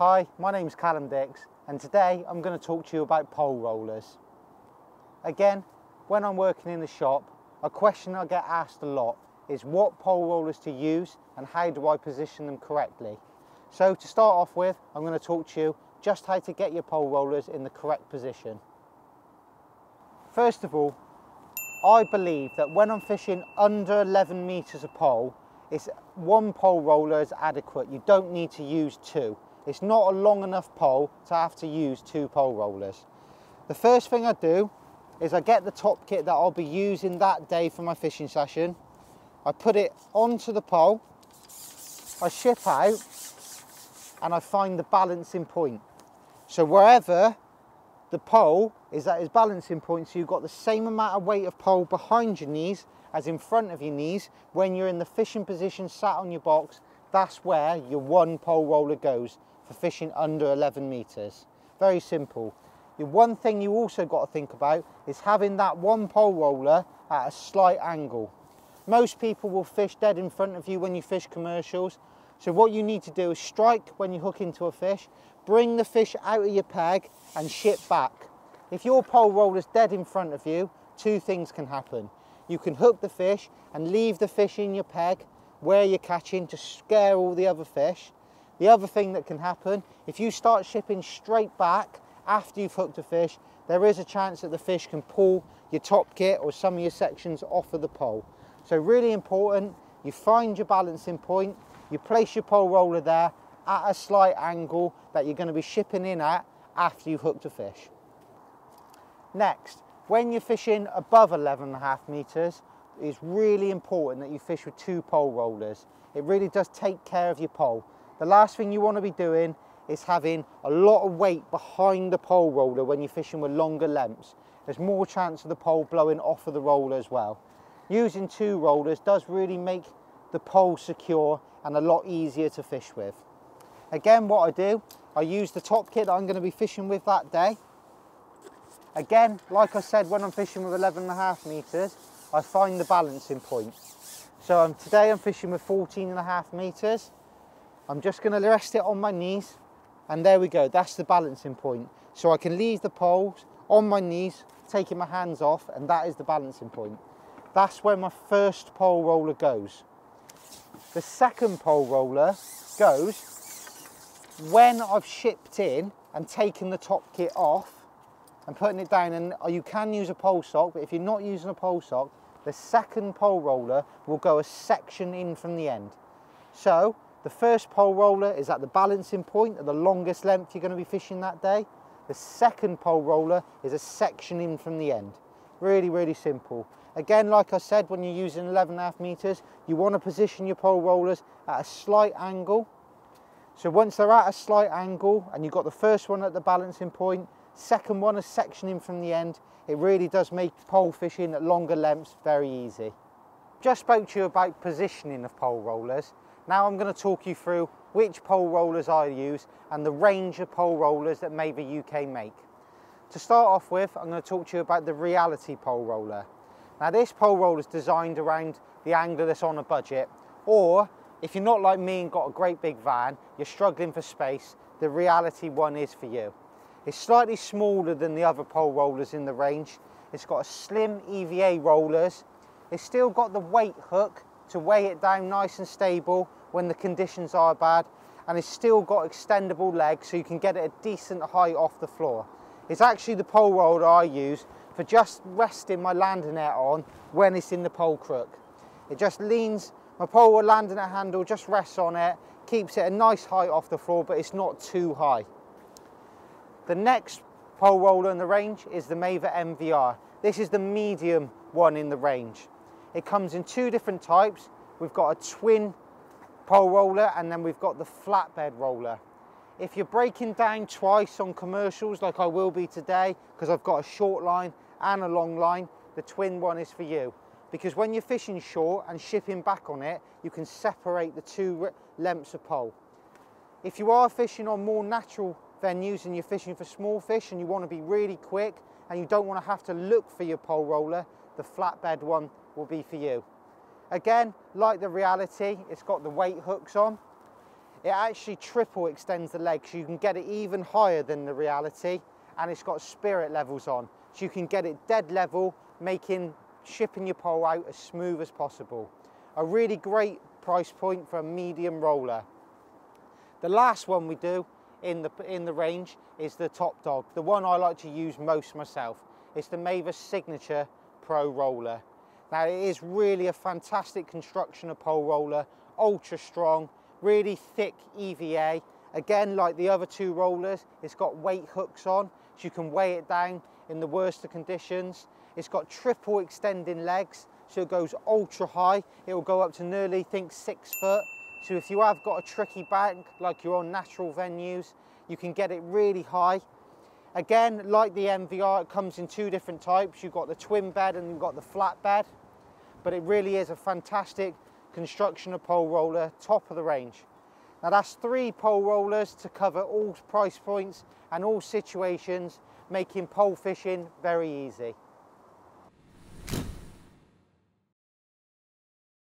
Hi, my name's Callum Dicks and today I'm going to talk to you about pole rollers. Again, when I'm working in the shop, a question I get asked a lot is what pole rollers to use and how do I position them correctly. So to start off with, I'm going to talk to you just how to get your pole rollers in the correct position. First of all, I believe that when I'm fishing under 11 metres of pole, it's one pole roller is adequate. You don't need to use two. It's not a long enough pole to have to use two pole rollers. The first thing I do is I get the top kit that I'll be using that day for my fishing session. I put it onto the pole, I ship out and I find the balancing point. So wherever the pole is at its balancing point, so you've got the same amount of weight of pole behind your knees as in front of your knees. When you're in the fishing position sat on your box, that's where your one pole roller goes for fishing under 11 metres. Very simple. The one thing you also got to think about is having that one pole roller at a slight angle. Most people will fish dead in front of you when you fish commercials. So what you need to do is strike when you hook into a fish, bring the fish out of your peg and ship back. If your pole roller's dead in front of you, two things can happen. You can hook the fish and leave the fish in your peg where you're catching to scare all the other fish. The other thing that can happen, if you start shipping straight back after you've hooked a fish, there is a chance that the fish can pull your top kit or some of your sections off of the pole. So really important, you find your balancing point, you place your pole roller there at a slight angle that you're going to be shipping in at after you've hooked a fish. Next, when you're fishing above 11 and a half metres, it's really important that you fish with two pole rollers. It really does take care of your pole. The last thing you want to be doing is having a lot of weight behind the pole roller when you're fishing with longer lengths. There's more chance of the pole blowing off of the roller as well. Using two rollers does really make the pole secure and a lot easier to fish with. Again, what I do, I use the top kit I'm going to be fishing with that day. Again, like I said, when I'm fishing with 11 and a half meters, I find the balancing point. So um, today I'm fishing with 14 and a half meters. I'm just going to rest it on my knees and there we go, that's the balancing point. So I can leave the poles on my knees, taking my hands off, and that is the balancing point. That's where my first pole roller goes. The second pole roller goes when I've shipped in and taken the top kit off and putting it down and uh, you can use a pole sock but if you're not using a pole sock the second pole roller will go a section in from the end so the first pole roller is at the balancing point at the longest length you're going to be fishing that day. The second pole roller is a section in from the end. Really, really simple. Again, like I said, when you're using 11 and a half meters, you want to position your pole rollers at a slight angle. So once they're at a slight angle and you've got the first one at the balancing point, second one a section in from the end, it really does make pole fishing at longer lengths very easy. Just spoke to you about positioning of pole rollers. Now I'm going to talk you through which pole rollers I use and the range of pole rollers that Maver UK make. To start off with, I'm going to talk to you about the Reality pole roller. Now this pole roller is designed around the angler that's on a budget, or if you're not like me and got a great big van, you're struggling for space, the Reality one is for you. It's slightly smaller than the other pole rollers in the range. It's got a slim EVA rollers. It's still got the weight hook to weigh it down nice and stable when the conditions are bad and it's still got extendable legs so you can get it a decent height off the floor. It's actually the pole roller I use for just resting my landing net on when it's in the pole crook. It just leans, my pole landing net handle just rests on it, keeps it a nice height off the floor but it's not too high. The next pole roller in the range is the Maver MVR. This is the medium one in the range. It comes in two different types. We've got a twin pole roller and then we've got the flatbed roller. If you're breaking down twice on commercials like I will be today because I've got a short line and a long line, the twin one is for you. Because when you're fishing short and shipping back on it, you can separate the two lengths of pole. If you are fishing on more natural venues and you're fishing for small fish and you want to be really quick and you don't want to have to look for your pole roller, the flatbed one will be for you. Again, like the reality, it's got the weight hooks on. it actually triple extends the leg so you can get it even higher than the reality and it's got spirit levels on so you can get it dead level making shipping your pole out as smooth as possible. A really great price point for a medium roller. The last one we do in the, in the range is the top dog, the one I like to use most myself. It's the Maver's Signature Pro Roller. Now it is really a fantastic construction of pole roller, ultra strong, really thick EVA. Again, like the other two rollers, it's got weight hooks on, so you can weigh it down in the worst of conditions. It's got triple extending legs, so it goes ultra high. It will go up to nearly, think, six foot. So if you have got a tricky bank, like you're on natural venues, you can get it really high. Again, like the MVR, it comes in two different types. You've got the twin bed and you've got the flat bed. But it really is a fantastic construction of pole roller, top of the range. Now that's three pole rollers to cover all price points and all situations, making pole fishing very easy.